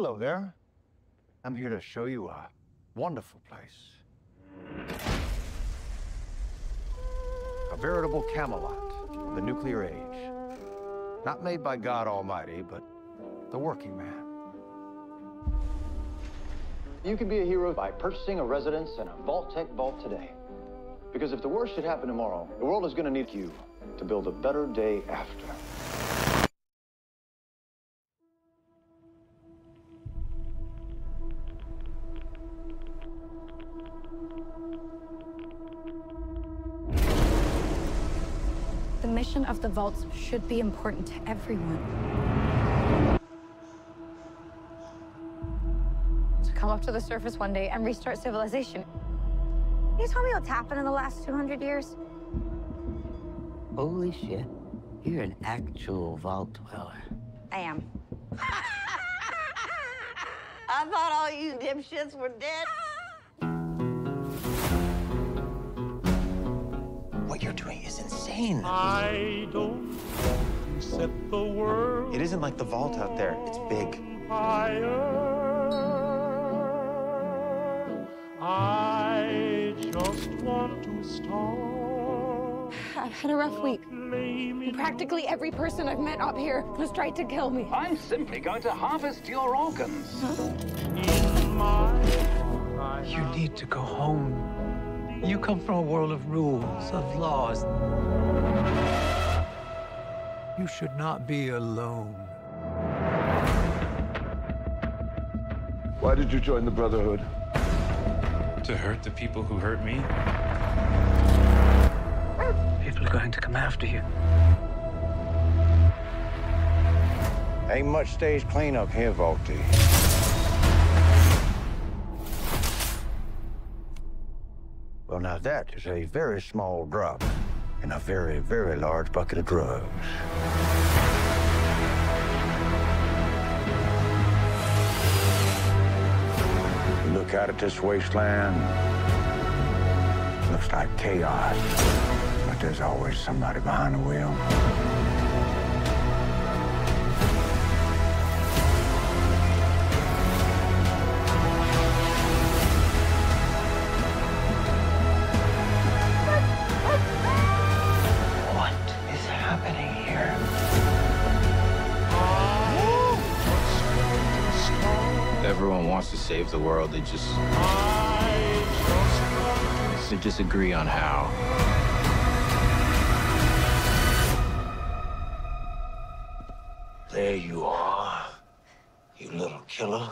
Hello there. I'm here to show you a wonderful place. A veritable Camelot of the nuclear age. Not made by God Almighty, but the working man. You can be a hero by purchasing a residence in a Vault-Tec vault today. Because if the worst should happen tomorrow, the world is going to need you to build a better day after. The mission of the vaults should be important to everyone. To come up to the surface one day and restart civilization. Can you tell me what's happened in the last 200 years? Holy shit. You're an actual vault dweller. I am. I thought all you dipshits were dead. Insane. I don't set the world It isn't like the vault out there. It's big. fire. I just want to start. I've had a rough week. Practically every person I've met up here has tried to kill me. I'm simply going to harvest your organs. in my heart. You need to go home. You come from a world of rules, of laws. You should not be alone. Why did you join the Brotherhood? To hurt the people who hurt me? People are going to come after you. Ain't much stage cleanup here, Vaultie. Well, now that is a very small drop in a very, very large bucket of drugs. Look out at this wasteland, looks like chaos, but there's always somebody behind the wheel. Everyone wants to save the world. They just they disagree on how. There you are, you little killer.